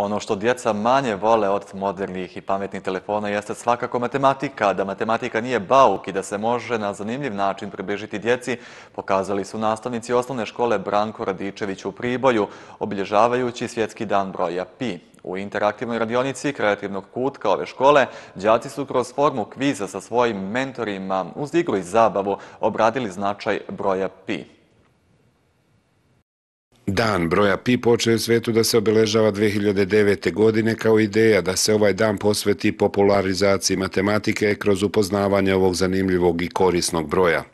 Ono što djeca manje vole od modernih i pametnih telefona jeste svakako matematika. Da matematika nije bauk i da se može na zanimljiv način približiti djeci, pokazali su nastavnici osnovne škole Branko Radičević u Priboju, obilježavajući svjetski dan broja Pi. U interaktivnoj radionici kreativnog kutka ove škole, djaci su kroz formu kviza sa svojim mentorima uz igru i zabavu obradili značaj broja Pi. Dan broja pi počeo u svetu da se obeležava 2009. godine kao ideja da se ovaj dan posveti popularizaciji matematike kroz upoznavanje ovog zanimljivog i korisnog broja.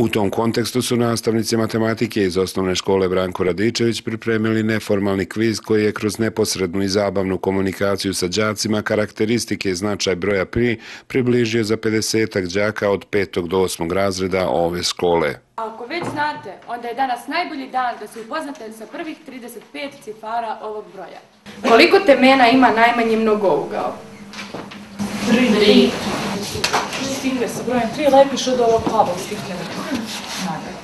U tom kontekstu su nastavnici matematike iz osnovne škole Branko Radičević pripremili neformalni kviz koji je kroz neposrednu i zabavnu komunikaciju sa džacima karakteristike i značaj broja pri približio za 50-ak džaka od 5. do 8. razreda ove škole. A ako već znate, onda je danas najbolji dan da se upoznate sa prvih 35 cifara ovog broja. Koliko temena ima najmanji mnogougao? 3. 3 stigne sa brojem tri, lepiš od ovog paba stigne. Nadalje.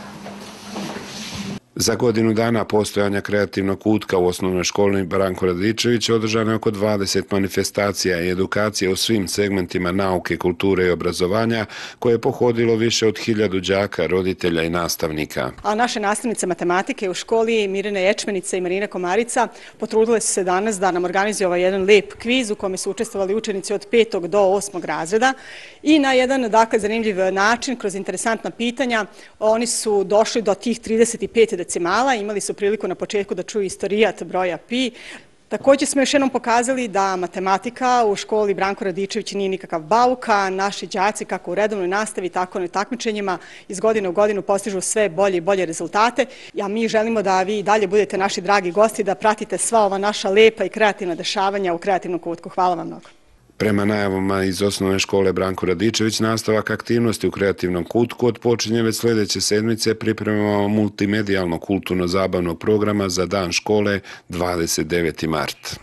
Za godinu dana postojanja kreativnog kutka u osnovnoj školi Branko Radičević održane oko 20 manifestacija i edukacije u svim segmentima nauke, kulture i obrazovanja koje je pohodilo više od hiljadu džaka, roditelja i nastavnika. A naše nastavnice matematike u školi Mirina Ječmenica i Marina Komarica potrudile su se danas da nam organizuju ovaj jedan lep kviz u kome su učestvovali učenici od 5. do 8. razreda i na jedan dakle, zanimljiv način, kroz interesantna pitanja, oni su došli do tih 35 decimala, imali su priliku na početku da čuju istorijat broja pi. Također smo još jednom pokazali da matematika u školi Branko Radičević nije nikakav bauka, naši džaci kako u redovnoj nastavi, tako i na takmičenjima iz godine u godinu postižu sve bolje i bolje rezultate. Ja mi želimo da vi dalje budete naši dragi gosti, da pratite sva ova naša lepa i kreativna dešavanja u kreativnom kutku. Hvala vam mnogo. Prema najavama iz osnovne škole Branko Radičević, nastavak aktivnosti u kreativnom kutku odpočinje već sljedeće sedmice pripremamo multimedijalno kulturno-zabavnog programa za dan škole 29. mart.